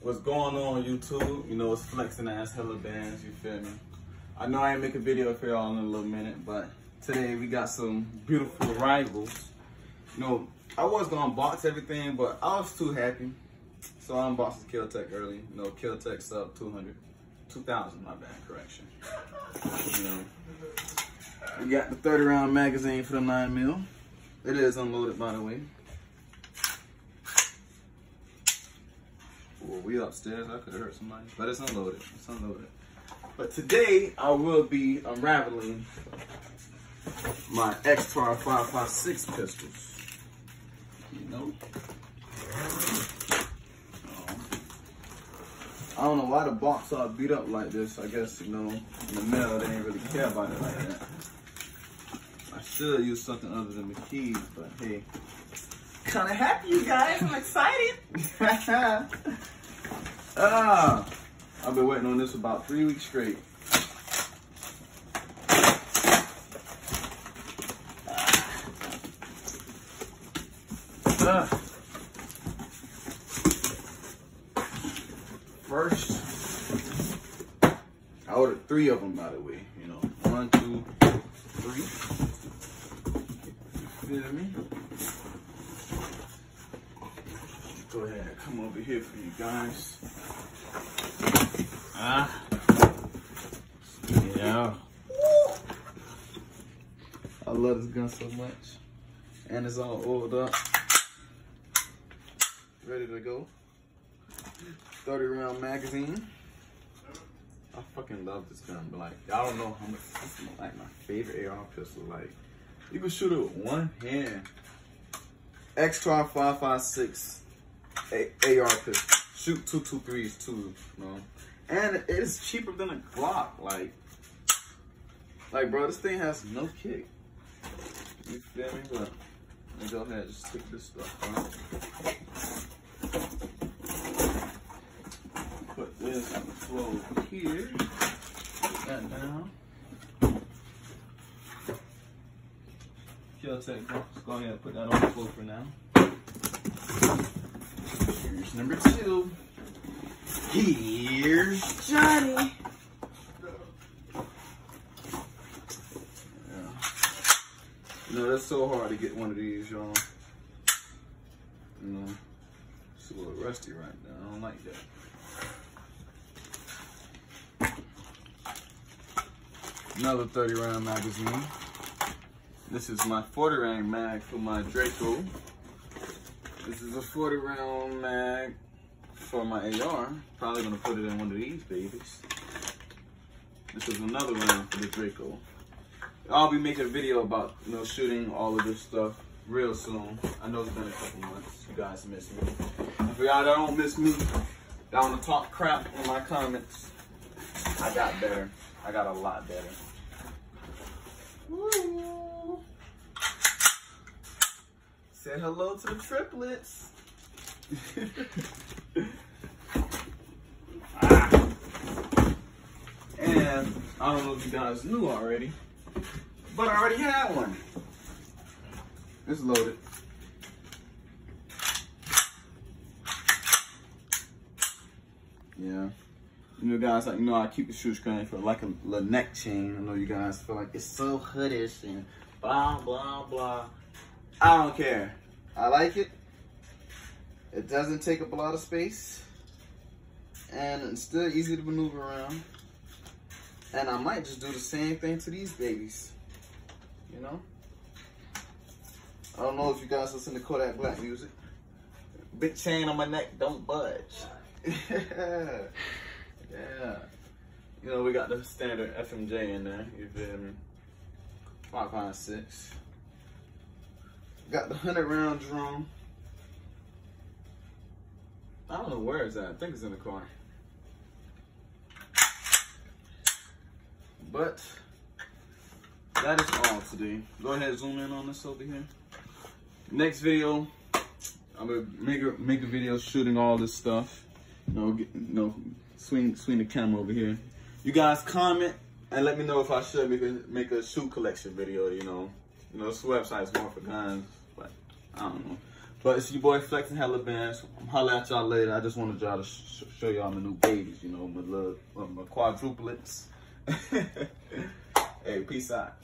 What's going on YouTube? You know, it's flexing ass hella bands, you feel me? I know I ain't make a video for y'all in a little minute, but today we got some beautiful arrivals. You know, I was gonna box everything, but I was too happy. So I unboxed the Tech early. You know, sub 200, 2000, my bad, correction. You know, we got the 30 round magazine for the 9 mil. It is unloaded, by the way. Well, we upstairs. I could hurt somebody, but it's unloaded. It's unloaded. But today I will be unraveling my Extar 556 pistols. You know. I don't know why the box all beat up like this. I guess, you know, in the mail, they didn't really care about it like that. I should use something other than the keys, but hey. Kind of happy, you guys. I'm excited. ah, I've been waiting on this about three weeks straight. Ah. First, I ordered three of them, by the way. You know, one, two, three. You feel me? Go ahead, come over here for you guys. Ah. Yeah. I love this gun so much. And it's all oiled up. Ready to go. 30 round magazine. I fucking love this gun, but like, y'all don't know how much, this is like my favorite AR pistol. Like, you can shoot it with one hand. Extar 556 AR pistol. Shoot 223s too, you know. And it's cheaper than a Glock. Like, like bro, this thing has no kick. You feel me? But let go ahead and just take this stuff out. Put this flow here. Put that down. Kill let's go ahead and put that on the floor for now. Here's number two. Here's Johnny. Yeah. Know, that's so hard to get one of these, y'all. You know, it's a little rusty right now. I don't like that. Another 30 round magazine. This is my 40 round mag for my Draco. This is a 40 round mag for my AR. Probably gonna put it in one of these babies. This is another round for the Draco. I'll be making a video about you know shooting all of this stuff real soon. I know it's been a couple months. You guys miss me. If y'all don't miss me, y'all wanna talk crap in my comments. I got better. I got a lot better. Hello to the triplets. ah. And I don't know if you guys knew already, but I already had one. It's loaded. Yeah. You know, guys, like, you know, I keep the shoestring for like a little neck chain. I know you guys feel like it's so hoodish and blah, blah, blah. I don't care. I like it. It doesn't take up a lot of space. And it's still easy to maneuver around. And I might just do the same thing to these babies. You know? I don't know if you guys listen to Kodak Black music. Big chain on my neck, don't budge. yeah. Yeah. You know, we got the standard FMJ in there, you feel me? 556. Got the 100 round drum. I don't know where it's at. I think it's in the car. But that is all today. Go ahead and zoom in on this over here. Next video, I'm gonna make a make a video shooting all this stuff. You know, get, you know, swing swing the camera over here. You guys comment and let me know if I should make a make a shoe collection video. You know, you know, this website's more for guns, I don't know. But it's your boy Flexing Hella Bands. I'm holla at y'all later. I just wanted y'all to sh show y'all my new babies, you know, my little, uh, my quadruplets. hey, peace out.